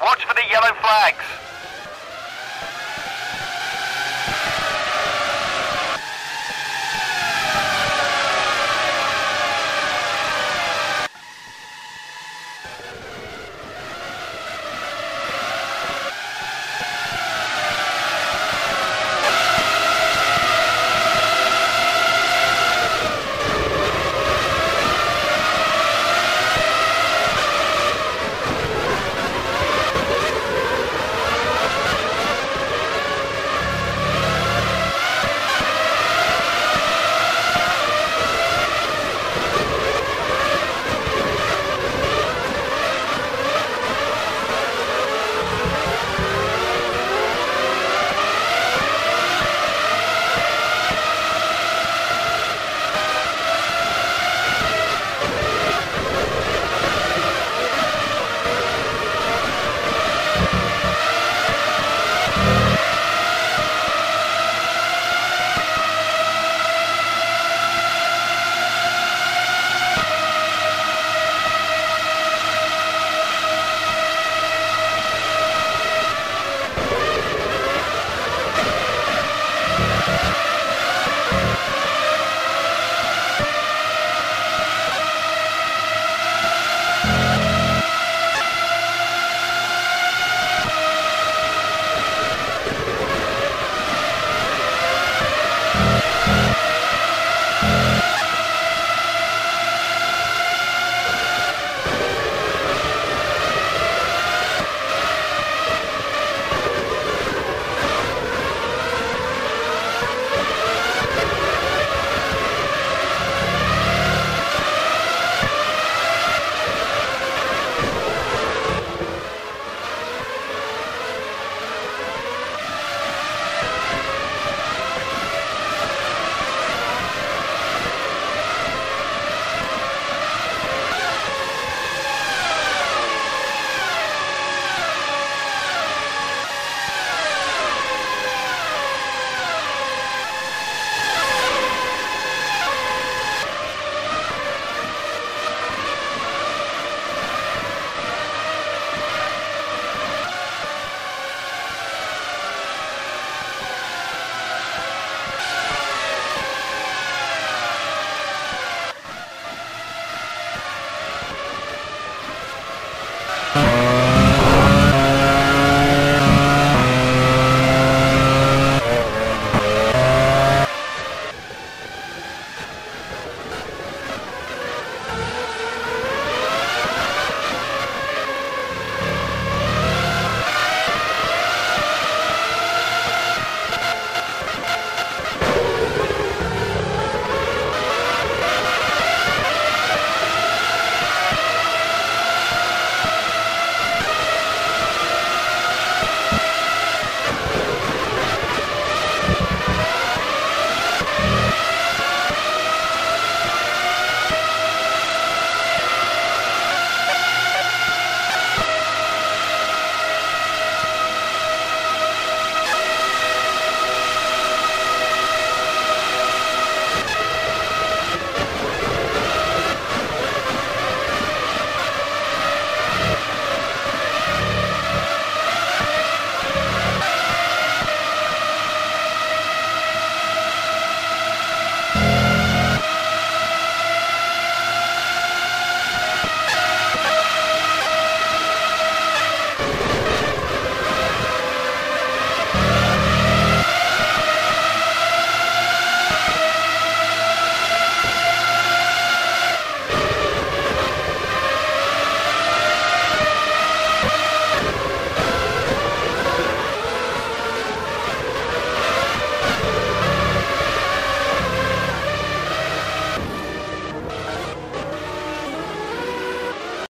watch for the yellow flags.